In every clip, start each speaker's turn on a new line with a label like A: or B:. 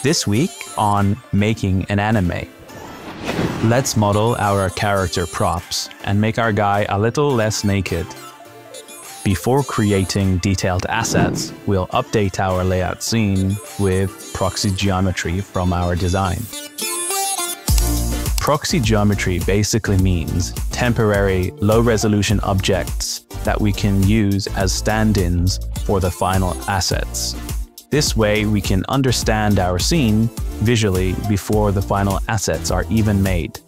A: This week on Making an Anime. Let's model our character props and make our guy a little less naked. Before creating detailed assets, we'll update our layout scene with proxy geometry from our design. Proxy geometry basically means temporary, low-resolution objects that we can use as stand-ins for the final assets. This way, we can understand our scene visually before the final assets are even made.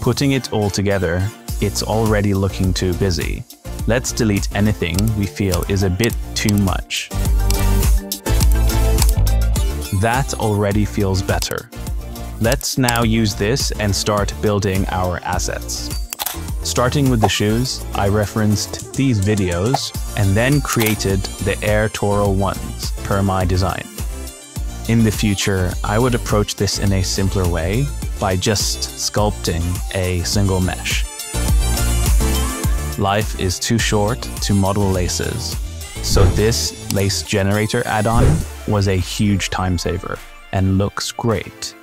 A: Putting it all together, it's already looking too busy. Let's delete anything we feel is a bit too much. That already feels better. Let's now use this and start building our assets. Starting with the shoes, I referenced these videos and then created the Air Toro ones per my design. In the future, I would approach this in a simpler way by just sculpting a single mesh. Life is too short to model laces, so this lace generator add-on was a huge time saver and looks great.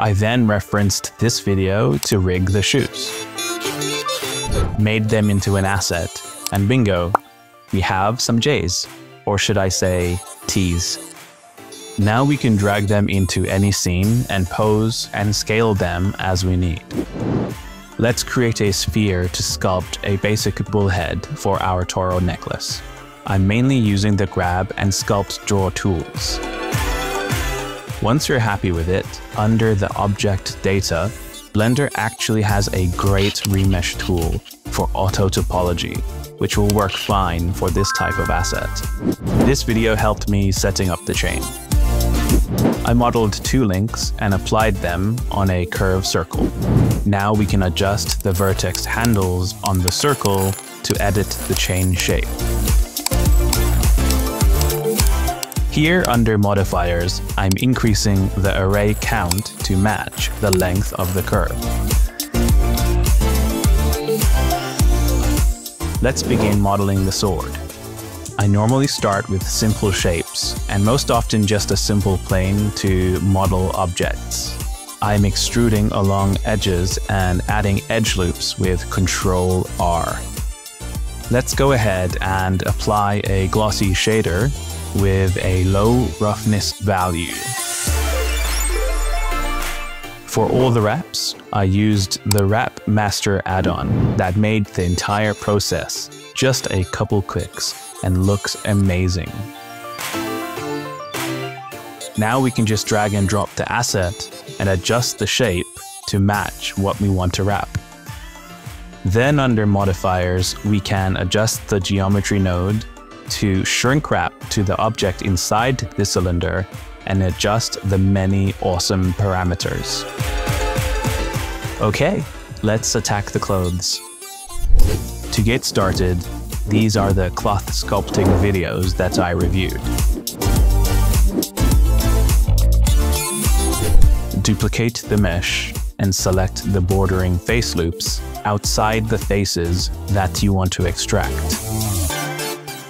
A: I then referenced this video to rig the shoes. Made them into an asset, and bingo, we have some J's, or should I say T's. Now we can drag them into any scene and pose and scale them as we need. Let's create a sphere to sculpt a basic bullhead for our Toro necklace. I'm mainly using the grab and sculpt draw tools. Once you're happy with it, under the object data, Blender actually has a great remesh tool for auto topology, which will work fine for this type of asset. This video helped me setting up the chain. I modeled two links and applied them on a curved circle. Now we can adjust the vertex handles on the circle to edit the chain shape. Here under modifiers, I'm increasing the array count to match the length of the curve. Let's begin modeling the sword. I normally start with simple shapes, and most often just a simple plane to model objects. I'm extruding along edges and adding edge loops with Ctrl R. Let's go ahead and apply a glossy shader with a low roughness value. For all the wraps, I used the Wrap Master add-on that made the entire process just a couple clicks and looks amazing. Now we can just drag and drop the asset and adjust the shape to match what we want to wrap. Then under modifiers, we can adjust the geometry node to shrink wrap to the object inside the cylinder and adjust the many awesome parameters. Okay, let's attack the clothes. To get started, these are the cloth sculpting videos that I reviewed. Duplicate the mesh and select the bordering face loops outside the faces that you want to extract.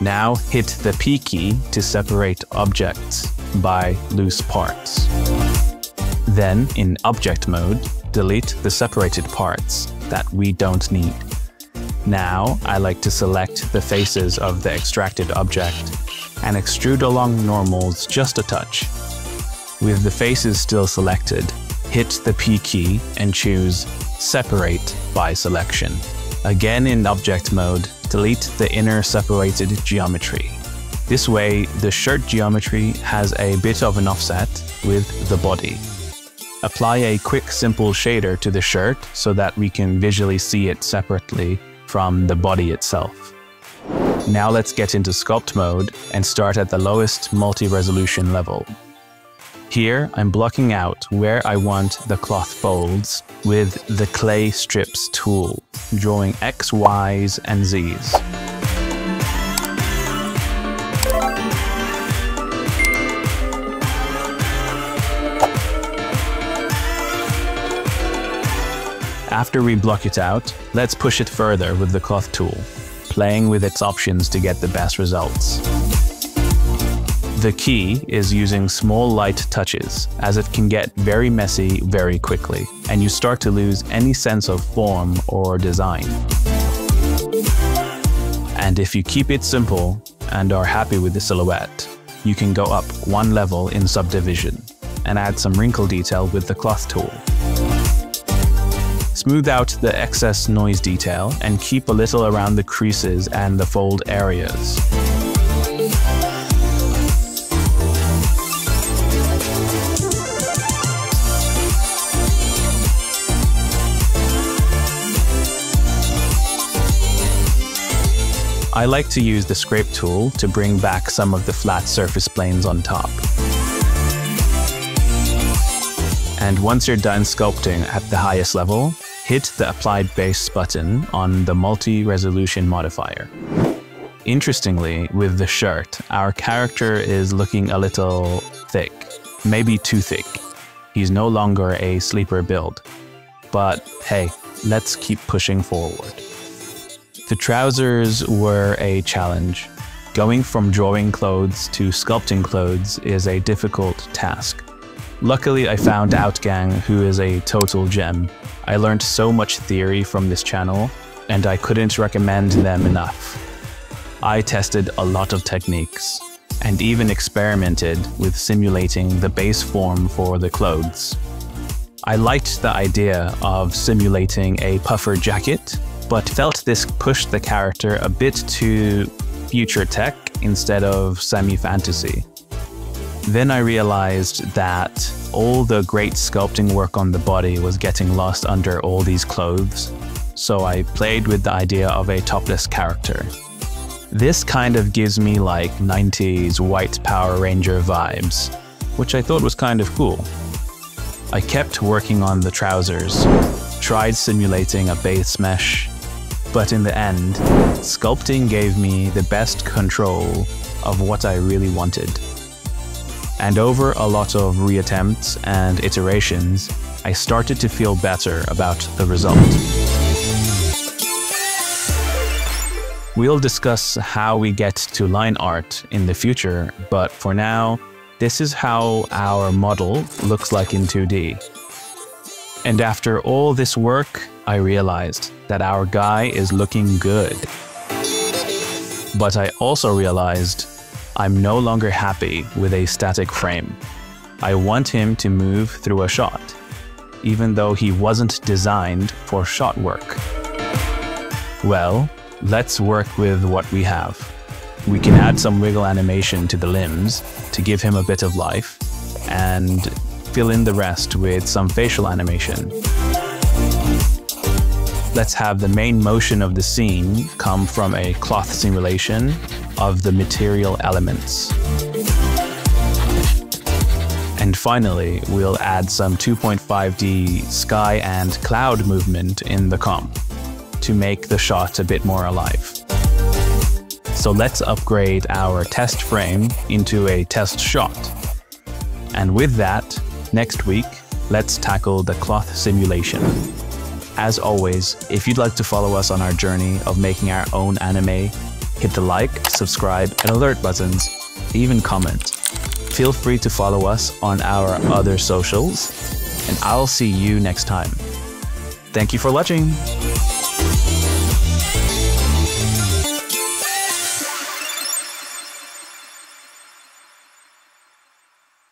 A: Now hit the P key to separate objects by loose parts. Then, in object mode, delete the separated parts that we don't need. Now, I like to select the faces of the extracted object and extrude along normals just a touch. With the faces still selected, hit the P key and choose Separate by Selection. Again in object mode, delete the inner separated geometry. This way, the shirt geometry has a bit of an offset with the body. Apply a quick simple shader to the shirt so that we can visually see it separately from the body itself. Now let's get into sculpt mode and start at the lowest multi-resolution level. Here, I'm blocking out where I want the cloth folds with the clay strips tool, drawing X, Ys, and Zs. After we block it out, let's push it further with the cloth tool, playing with its options to get the best results. The key is using small light touches, as it can get very messy very quickly, and you start to lose any sense of form or design. And if you keep it simple and are happy with the silhouette, you can go up one level in subdivision and add some wrinkle detail with the cloth tool. Smooth out the excess noise detail and keep a little around the creases and the fold areas. I like to use the scrape tool to bring back some of the flat surface planes on top. And once you're done sculpting at the highest level, hit the Applied Base button on the Multi-Resolution modifier. Interestingly, with the shirt, our character is looking a little thick, maybe too thick. He's no longer a sleeper build. But hey, let's keep pushing forward. The trousers were a challenge. Going from drawing clothes to sculpting clothes is a difficult task. Luckily, I found Outgang, who is a total gem. I learned so much theory from this channel, and I couldn't recommend them enough. I tested a lot of techniques, and even experimented with simulating the base form for the clothes. I liked the idea of simulating a puffer jacket but felt this pushed the character a bit to future tech instead of semi-fantasy. Then I realized that all the great sculpting work on the body was getting lost under all these clothes, so I played with the idea of a topless character. This kind of gives me like 90s white Power Ranger vibes, which I thought was kind of cool. I kept working on the trousers, tried simulating a base mesh, but in the end, sculpting gave me the best control of what I really wanted. And over a lot of reattempts and iterations, I started to feel better about the result. We'll discuss how we get to line art in the future, but for now, this is how our model looks like in 2D. And after all this work, I realized that our guy is looking good. But I also realized I'm no longer happy with a static frame. I want him to move through a shot, even though he wasn't designed for shot work. Well, let's work with what we have. We can add some wiggle animation to the limbs to give him a bit of life, and fill in the rest with some facial animation. Let's have the main motion of the scene come from a cloth simulation of the material elements. And finally, we'll add some 2.5D sky and cloud movement in the comp to make the shot a bit more alive. So let's upgrade our test frame into a test shot. And with that, next week, let's tackle the cloth simulation. As always, if you'd like to follow us on our journey of making our own anime, hit the like, subscribe, and alert buttons, even comment. Feel free to follow us on our other socials, and I'll see you next time. Thank you for watching!